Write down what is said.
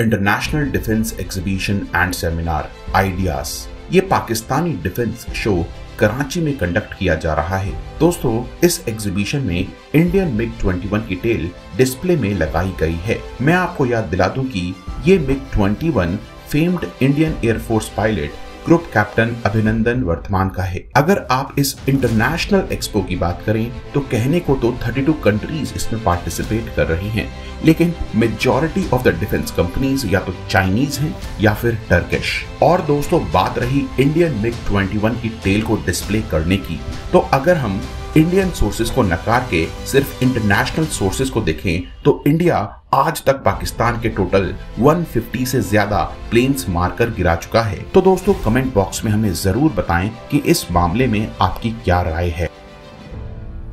International defence exhibition and seminar ideas ये Pakistani defence show Karachi में conduct किया जा रहा है। दोस्तों, इस एग्जीबिशन में इंडियन मिग 21 की टेल डिस्प्ले में लगाई गई है। मैं आपको याद दिला दूँ कि ये MiG 21 famed Indian air force pilot group captain Abhinandan Varthaman का है। अगर आप इस इंटरनेशनल एक्सपो की बात करें तो कहने को तो 32 कंट्रीज़ इसमें पार्टिसिपेट कर रही हैं, लेकिन majority of the defence companies या तो चाइनीज़ हैं या फिर टर्किश और दोस्तों, बात रही इंडियन मिग 21 की टेल को डिस्प्ले करने की तो अगर हम इंडियन सोर्सेज को नकार के सिर्फ़ इंटरनेशनल सोर्सेज को देखें तो इंडिया आज तक पाकिस्तान के टोटल 150 से ज़्यादा प्लेन्स मारकर गिरा चुका है। तो दोस्तों कमेंट बॉक्स में हमें ज़रूर बताएँ कि इस मामले में आपकी क्या राय है।